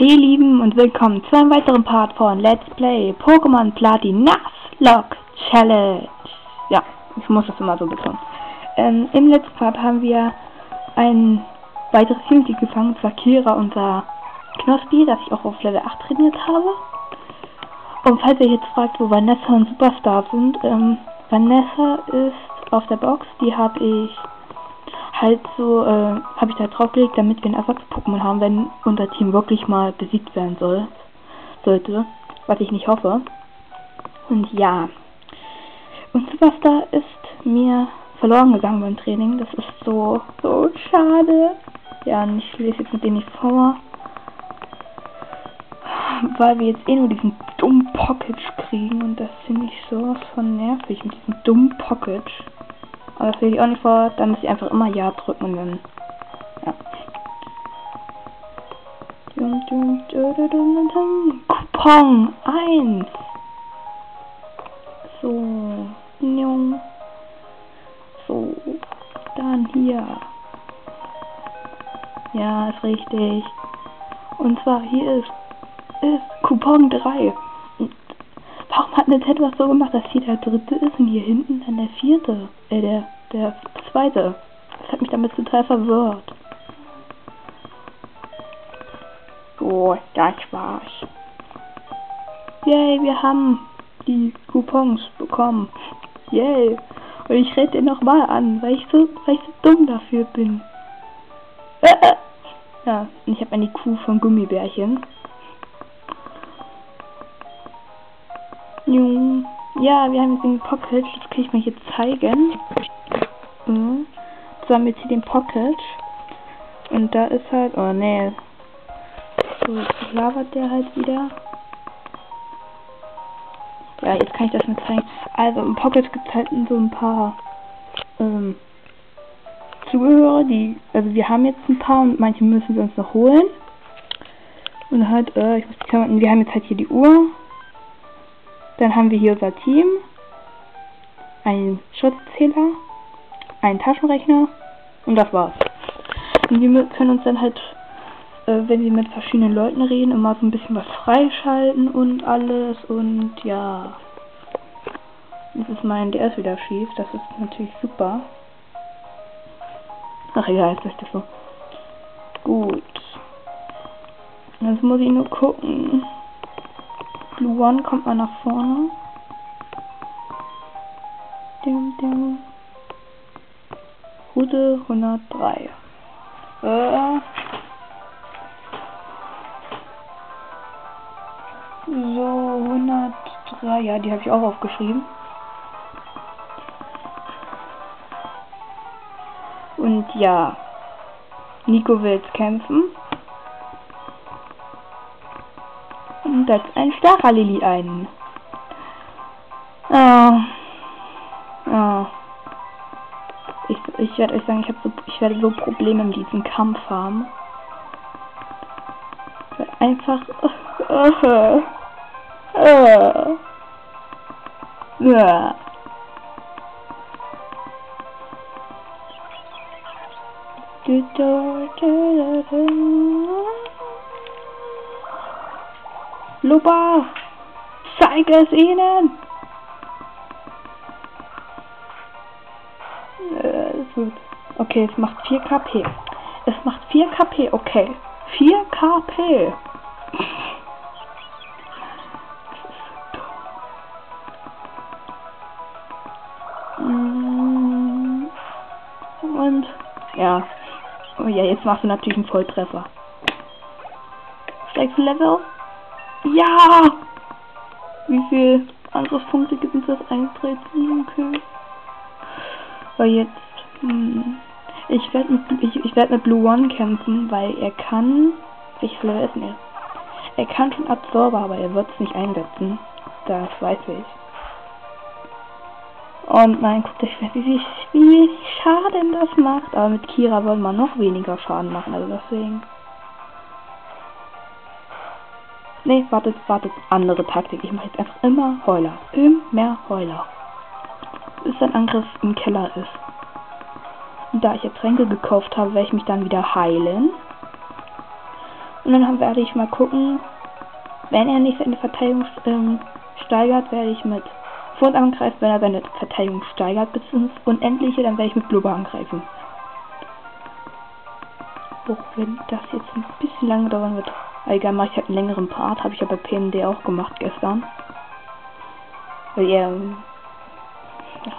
Hey Lieben und willkommen zu einem weiteren Part von Let's Play Pokémon Platin Nuzlocke Challenge. Ja, ich muss das immer so betonen. Ähm, Im letzten Part haben wir ein weiteres Unity gefangen, zwar Kira, unser Knospi, das ich auch auf Level 8 trainiert habe. Und falls ihr jetzt fragt, wo Vanessa und Superstar sind, ähm, Vanessa ist auf der Box, die habe ich halt so, äh, habe ich da draufgelegt, damit wir ein Ersatz-Pokémon haben, wenn unser Team wirklich mal besiegt werden soll, sollte, was ich nicht hoffe. Und ja. Und Superstar ist mir verloren gegangen beim Training. Das ist so, so schade. Ja, und ich lese jetzt mit denen nicht vor. Weil wir jetzt eh nur diesen dummen Pocket kriegen und das finde ich sowas von nervig mit diesem dummen Pocket. Aber das will ich auch nicht vor. Dann muss ich einfach immer Ja drücken dann. Ja. Coupon 1. So. So. Dann hier. Ja, ist richtig. Und zwar hier ist, ist Coupon 3. Hat Nintendo das so gemacht, dass hier der dritte ist und hier hinten dann der vierte? Äh, der, der zweite. Das hat mich damit total verwirrt. So, das war's. Yay, wir haben die Coupons bekommen. Yay. Und ich rede den nochmal an, weil ich so, weil ich so dumm dafür bin. ja, und ich habe eine Kuh von Gummibärchen. Ja, wir haben jetzt den Pocket. Das kann ich mir hier zeigen. Mhm. So haben wir jetzt hier den Pocket. Und da ist halt. Oh nee. So, jetzt labert der halt wieder. Ja, jetzt kann ich das mal zeigen. Also im Pocket gibt es halt so ein paar ähm, Zubehörer, die. Also wir haben jetzt ein paar und manche müssen wir uns noch holen. Und halt, äh, ich muss die Klamotten, wir haben jetzt halt hier die Uhr. Dann haben wir hier unser Team, einen Schrittzähler, einen Taschenrechner und das war's. Und wir können uns dann halt, äh, wenn wir mit verschiedenen Leuten reden, immer so ein bisschen was freischalten und alles und ja. Jetzt ist mein DS wieder schief, das ist natürlich super. Ach egal, jetzt ist das so. Gut. Jetzt muss ich nur gucken. One kommt mal nach vorne. Dim, dim. Route 103. Äh. So, 103. Ja, die habe ich auch aufgeschrieben. Und ja, Nico will jetzt kämpfen. Und setzt ein Staralili ein. Oh. Oh. Ich, ich werde euch sagen, ich, so, ich werde so Probleme in diesem Kampf haben. Einfach. Uh, uh, uh. Du, du, Lupa, zeig es ihnen! Äh, okay, es macht 4 KP. Es macht 4 KP, okay. 4 KP. Mm. Und ja. Oh ja, jetzt machst du natürlich einen Volltreffer. Steigst Level? Ja! Wie viel Angriffspunkte gibt uns das eintreten? Okay. Aber jetzt, hm, ich werde mit, ich, ich werd mit Blue One kämpfen, weil er kann, welches Level ist er? Er kann schon Absorber, aber er wird es nicht einsetzen. Das weiß ich. Und nein, guckt euch, wie, wie, wie Schaden das macht. Aber mit Kira wollen wir noch weniger Schaden machen, also deswegen. Nee, wartet, wartet. Andere Taktik. Ich mache jetzt einfach immer Heuler. Immer Heuler. Bis ein Angriff im Keller ist. Und da ich jetzt Tränke gekauft habe, werde ich mich dann wieder heilen. Und dann werde ich mal gucken, wenn er nicht seine Verteidigung ähm, steigert, werde ich mit Fund angreifen, wenn er seine Verteidigung steigert bis ins Unendliche, dann werde ich mit Blubber angreifen. Auch wenn das jetzt ein bisschen lange dauern wird. Egal, mache ich halt einen längeren Part, habe ich ja bei PMD auch gemacht gestern. Weil er, ja.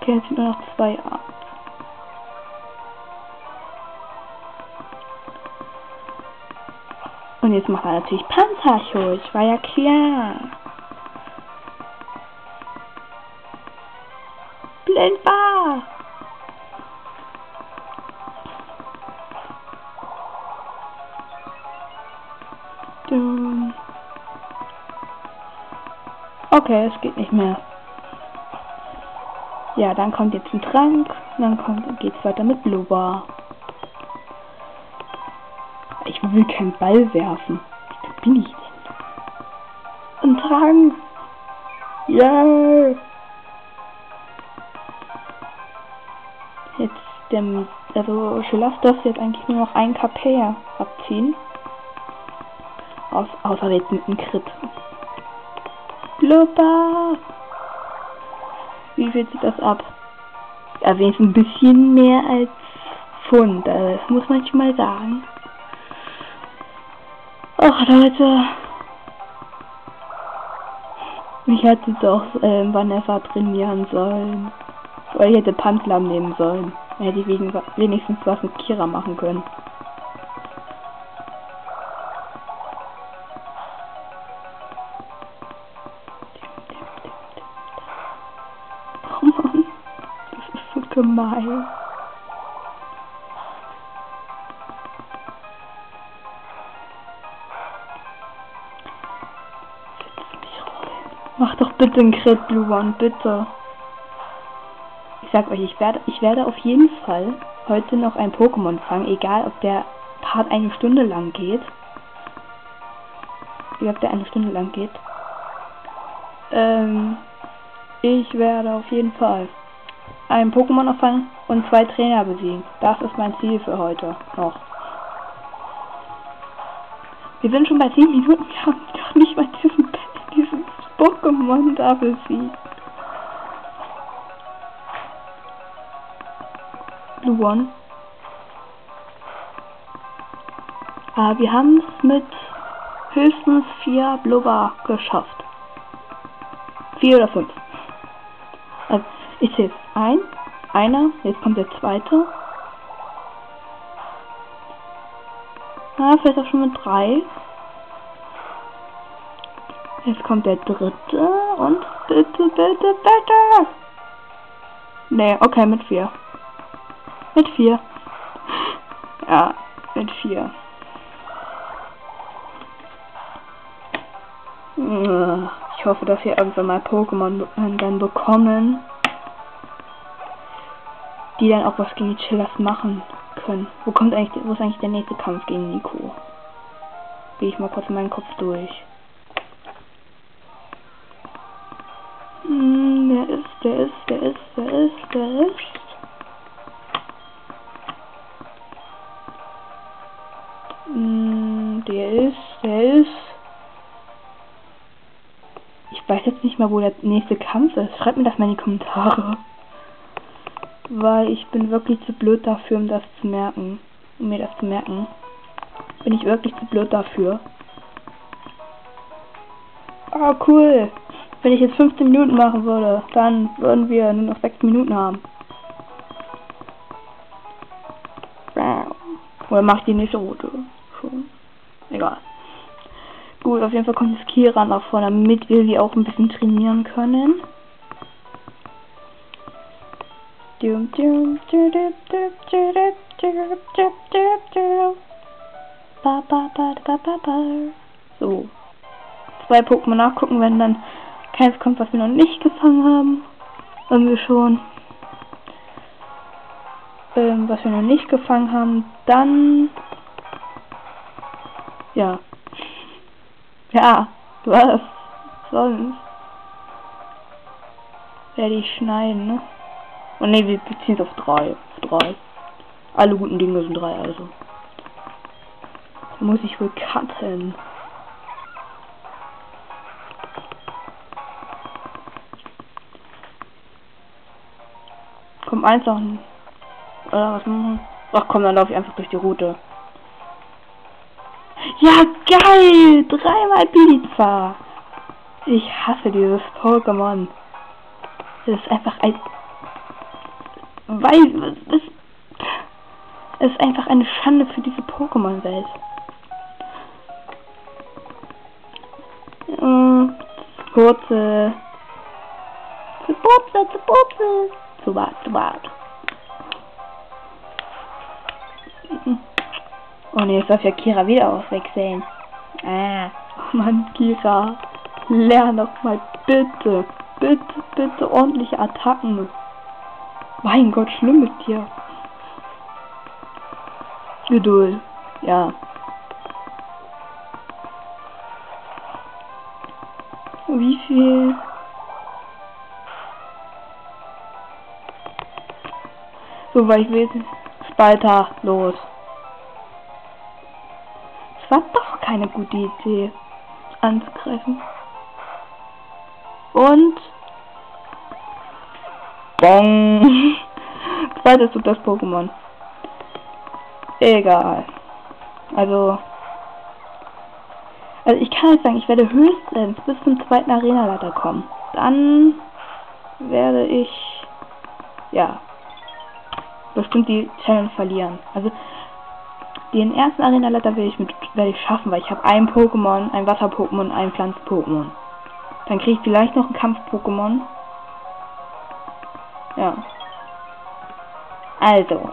Okay, jetzt sind nur noch zwei Arten. Und jetzt macht er natürlich Panzerschutz, war ja klar. Blendbar! Okay, es geht nicht mehr. Ja, dann kommt jetzt ein Trank, dann kommt, geht's weiter mit Blubber. Ich will keinen Ball werfen. Wo bin ich denn? Ein Trank! Yeah! Jetzt dem, also Schlaf darf jetzt eigentlich nur noch ein KP abziehen. Aus, außer jetzt mit einem Crit. Blubber! Wie viel sieht das ab? Ja, wenigstens ein bisschen mehr als Pfund. Das muss man schon mal sagen. Ach Leute. Ich hätte doch äh, Vanessa trainieren sollen. Oder ich hätte Panzlam nehmen sollen. Dann hätte ich wenigstens was mit Kira machen können. Gemein. Mach doch bitte einen Crit, Blue One, bitte. Ich sag euch, ich werde, ich werde auf jeden Fall heute noch ein Pokémon fangen, egal ob der Part eine Stunde lang geht. Egal ob der eine Stunde lang geht. Ähm, ich werde auf jeden Fall ein Pokémon auffangen und zwei Trainer besiegen. Das ist mein Ziel für heute noch. Wir sind schon bei 10 Minuten, wir haben doch nicht mal diesen, diesen Pokémon da besiegt. Blue One. Aber wir haben es mit höchstens vier Blubber geschafft. Vier oder fünf. Also, ich sehe ein, einer, jetzt kommt der zweite. Ah, vielleicht auch schon mit drei. Jetzt kommt der dritte und bitte, bitte, bitte. Nee, okay, mit vier. Mit vier. Ja, mit vier. Ich hoffe, dass wir irgendwann mal Pokémon dann bekommen, die dann auch was gegen die Chillers machen können. Wo kommt eigentlich, wo ist eigentlich der nächste Kampf gegen Nico? Gehe ich mal kurz in meinen Kopf durch. Hm, der ist, der ist, der ist, der ist, der ist. Der ist, der ist. Ich weiß jetzt nicht mal, wo der nächste Kampf ist. Schreibt mir das mal in die Kommentare. Weil ich bin wirklich zu blöd dafür, um das zu merken. Um mir das zu merken. Bin ich wirklich zu blöd dafür. Ah, cool. Wenn ich jetzt 15 Minuten machen würde, dann würden wir nur noch 6 Minuten haben. Oder macht die nächste Route schon. Egal. Gut, auf jeden Fall kommt das Kira nach vorne, damit wir sie auch ein bisschen trainieren können. So. Zwei Pokémon nachgucken, wenn dann keins kommt, was wir noch nicht gefangen haben. Irgendwie schon. Ähm, was wir noch nicht gefangen haben. Dann. Ja. Ja, was sonst? Werde ich schneiden, ne? Und ne, wir beziehen es auf drei. Auf drei. Alle guten Dinge sind drei, also. Da muss ich wohl cutten. Komm, eins noch. Oder was machen? Ach komm, dann laufe ich einfach durch die Route. Ja, geil! Dreimal Pizza! Ich hasse dieses Pokémon. Das ist einfach ein... Weil... Es, ist einfach eine Schande für diese Pokémon-Welt. Äh, kurze... Zu Pupse, zu Pupse. Zu weit, zu weit. Oh ne, jetzt darf ja Kira wieder auswechseln. Ah, oh Mann, Kira. Lern doch mal bitte, bitte, bitte ordentliche Attacken. Mein Gott, schlimm mit dir. Geduld, ja. Wie viel? So, weil ich will. Spalter, los war doch keine gute Idee, anzugreifen. Und... Bong! Zweites tut das Pokémon. Egal. Also... Also ich kann jetzt sagen, ich werde höchstens bis zum zweiten Arena-Leiter kommen. Dann werde ich... Ja. Bestimmt die Challenge verlieren. Also den ersten Arena-Leiter werde ich mit ich schaffen, weil ich habe ein Pokémon, ein Wasser-Pokémon und ein Pflanz-Pokémon. Dann kriege ich vielleicht noch ein Kampf-Pokémon. Ja. Also.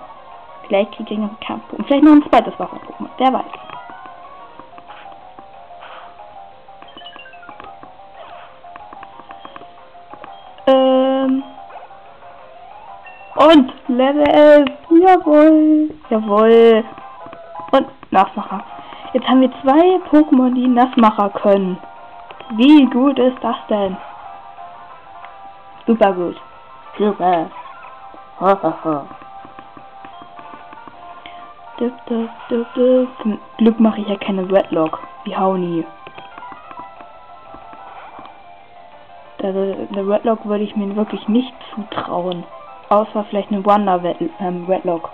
Vielleicht kriege ich noch ein Kampf-Pokémon. Vielleicht noch ein zweites Wasser-Pokémon. Der weiß. Ähm. Und Level 11. Jawohl. Jawohl. Und Nachmacher. Jetzt haben wir zwei Pokémon, die Nassmacher können. Wie gut ist das denn? Super gut. Super. Zum Glück mache ich ja keine Redlock. Wie Hauni. Also eine Redlock würde ich mir wirklich nicht zutrauen. Außer vielleicht eine Wonder ähm, Redlock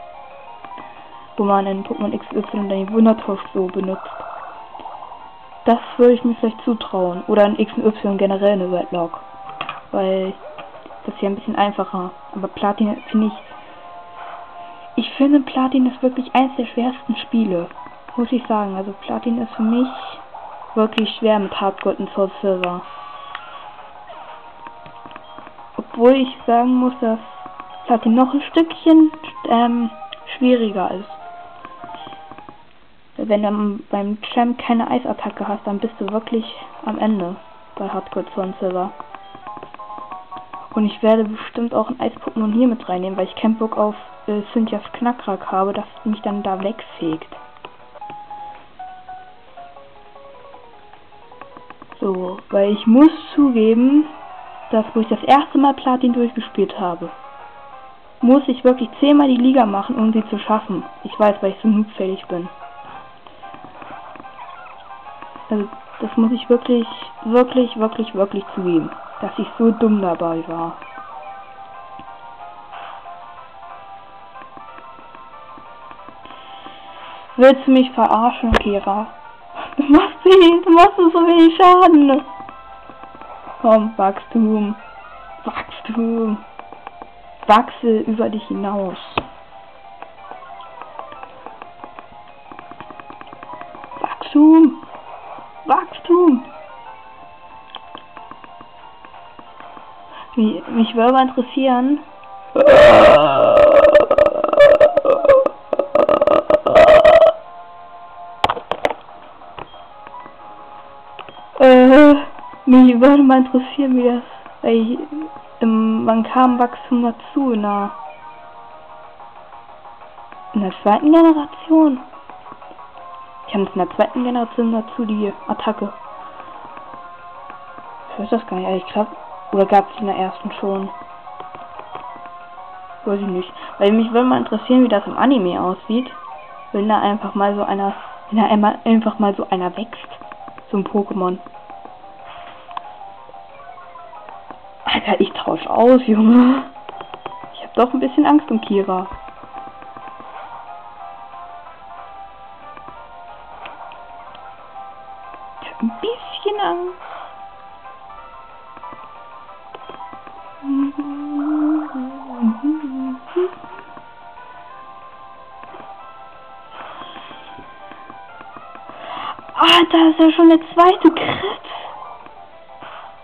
wo man in Pokémon XY dann den Wundertausch so benutzt. Das würde ich mir vielleicht zutrauen. Oder in XY generell eine Redlock. Weil das ja ein bisschen einfacher. Aber Platin finde ich. Ich finde Platin ist wirklich eins der schwersten Spiele. Muss ich sagen. Also Platin ist für mich wirklich schwer mit Hardgold und Soul Silver. Obwohl ich sagen muss, dass Platin noch ein Stückchen ähm, schwieriger ist. Wenn du beim Champ keine Eisattacke hast, dann bist du wirklich am Ende bei Hardcore Zorn Silver. Und ich werde bestimmt auch ein Eis-Pokémon hier mit reinnehmen, weil ich keinen Bock auf äh, Cynthias Knackrack habe, das mich dann da wegfegt. So, weil ich muss zugeben, dass wo ich das erste Mal Platin durchgespielt habe, muss ich wirklich zehnmal die Liga machen, um sie zu schaffen. Ich weiß, weil ich so noobfällig bin. Also, das muss ich wirklich, wirklich, wirklich, wirklich zugeben, dass ich so dumm dabei war. Willst du mich verarschen, Kira? Du machst, du machst so wenig Schaden. Komm, Wachstum. Wachstum. Wachse über dich hinaus. Wachstum. Wachstum. Mich, mich würde mal interessieren. Äh, mich würde mal interessieren, wie das, weil ähm, wann kam Wachstum dazu? In der, in der zweiten Generation? kam es in der zweiten Generation dazu, die Attacke. Ich weiß das gar nicht, ich glaube, oder gab es in der ersten schon? Weiß ich nicht. Weil mich würde mal interessieren, wie das im Anime aussieht. Wenn da einfach mal so einer, wenn da einfach mal so einer wächst. So ein Pokémon. Alter, ich tausch aus, Junge. Ich hab doch ein bisschen Angst um Kira.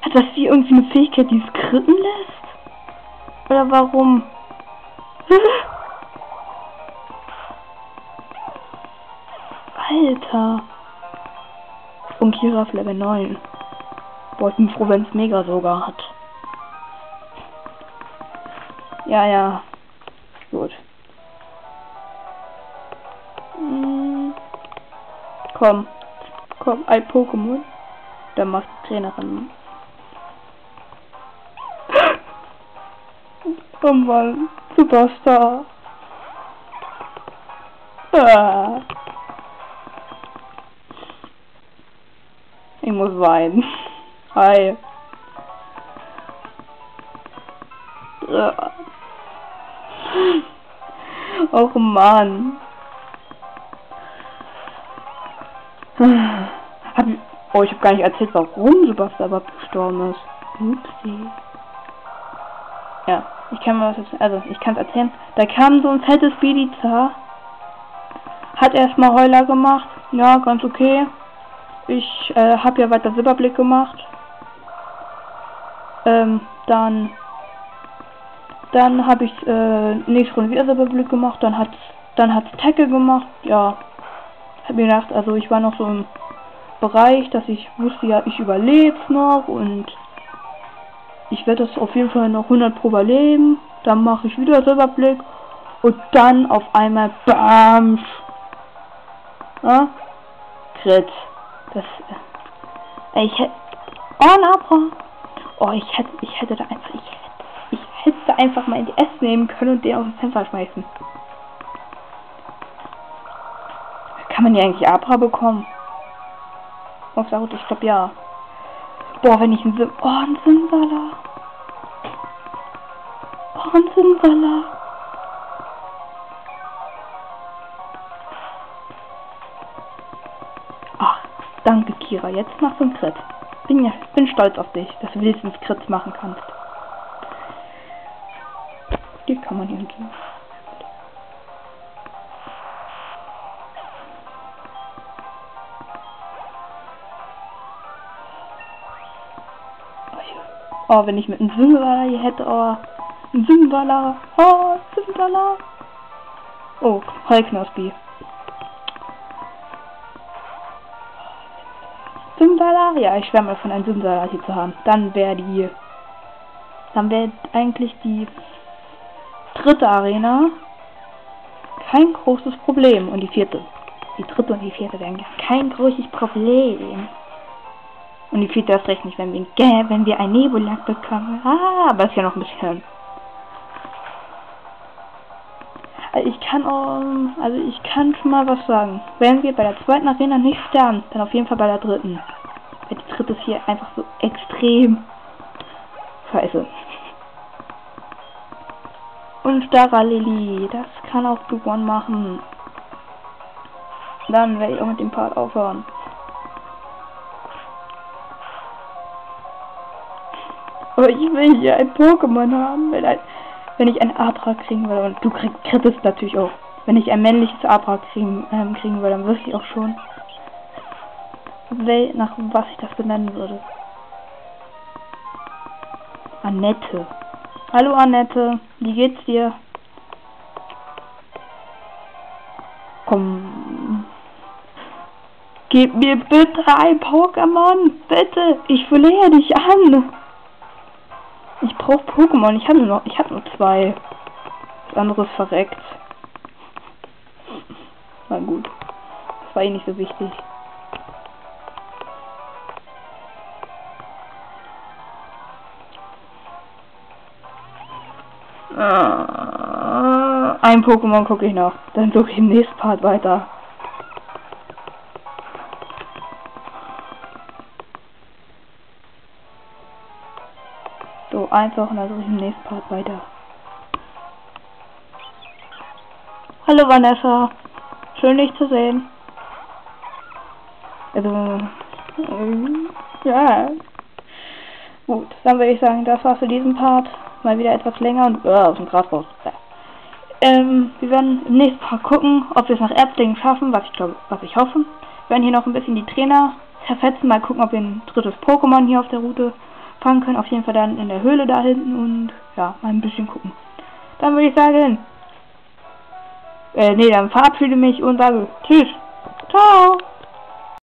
Hat das wie irgendwie eine Fähigkeit, die es kritten lässt? Oder warum? Alter. Und Kira auf Level 9. Boah, ich bin froh, wenn es Mega sogar hat. Ja, ja. Gut. Hm. Komm. Komm, ein Pokémon. Dann macht Trainerin. Mann. Superstar. Ah. Ich muss weinen. Hi. Ah. Och Mann. Hab, oh, ich habe gar nicht erzählt, warum Superstar überhaupt gestorben ist. Upsi. Ja, ich kann mal. Also, ich kann es erzählen. Da kam so ein fettes Biliza. Hat erstmal Heuler gemacht. Ja, ganz okay. Ich äh, habe ja weiter Silberblick gemacht. Ähm, dann dann habe ich äh, nächste Runde wieder Silberblick gemacht. Dann hat dann hat's Tackle gemacht. Ja, habe mir gedacht, also ich war noch so im Bereich, dass ich wusste ja, ich überlebe noch und ich werde das auf jeden Fall noch 100 pro überleben. Dann mache ich wieder Silberblick und dann auf einmal BAM! Ja? Crit. Das. Äh, ich hätte. Oh, ein Abra. Oh, ich hätte, ich hätte da einfach, ich hätte, ich hätte einfach mal in die S nehmen können und den auf den Fenster schmeißen. Kann man die eigentlich Abra bekommen? Oh, sehr gut, ich glaube ja. Boah, wenn ich ein Sim. Oh, ein Simsala. Oh, ein Simsala. Ach, danke Kira. Jetzt machst du einen Crit. Bin ja, bin stolz auf dich, dass du wenigstens Crits machen kannst. Die kann man irgendwie. Oh, wenn ich mit einem Simballer hier hätte, oh. Ein Simballer. Oh, Simballer. Oh, Heulknospi. Simballer? Ja, ich schwärme von einem Simballer hier zu haben. Dann wäre die... Dann wäre eigentlich die dritte Arena kein großes Problem. Und die vierte. Die dritte und die vierte wären kein großes Problem. Und die vierte erst recht nicht, wenn wir, wenn wir ein Nebulak bekommen. Ah, aber ist ja noch ein bisschen. Also ich kann auch, also ich kann schon mal was sagen. Wenn wir bei der zweiten Arena nicht sterben, dann auf jeden Fall bei der dritten. Weil die dritte ist hier einfach so extrem scheiße. Und Stara Lily, das kann auch du One machen. Dann werde ich auch mit dem Part aufhören. Ich will hier ein Pokémon haben, wenn, ein, wenn ich ein Abra kriegen will. Und du krieg, kriegst es natürlich auch. Wenn ich ein männliches Abra kriegen, ähm, kriegen will, dann wüsste ich auch schon, nach was ich das benennen würde. Annette. Hallo Annette, wie geht's dir? Komm. Gib mir bitte ein Pokémon, bitte. Ich flehe dich an. Ich brauche Pokémon. Ich habe nur noch, ich habe nur zwei. Das andere ist verreckt. Na gut. Das war eh nicht so wichtig. Ah. ein Pokémon gucke ich noch. Dann suche ich im nächsten Part weiter. Einfach und dann suche ich im nächsten Part weiter. Hallo Vanessa. Schön dich zu sehen. Also, ähm, ja. Gut, dann würde ich sagen, das war's für diesen Part. Mal wieder etwas länger und äh, aus dem Gras raus. Ähm, wir werden im nächsten Part gucken, ob wir es nach Erzlingen schaffen, was ich glaube, was ich hoffe. Wir werden hier noch ein bisschen die Trainer zerfetzen, mal gucken, ob wir ein drittes Pokémon hier auf der Route fangen können. Auf jeden Fall dann in der Höhle da hinten und ja, mal ein bisschen gucken. Dann würde ich sagen, äh, nee, dann verabschiede mich und sage Tschüss. Ciao.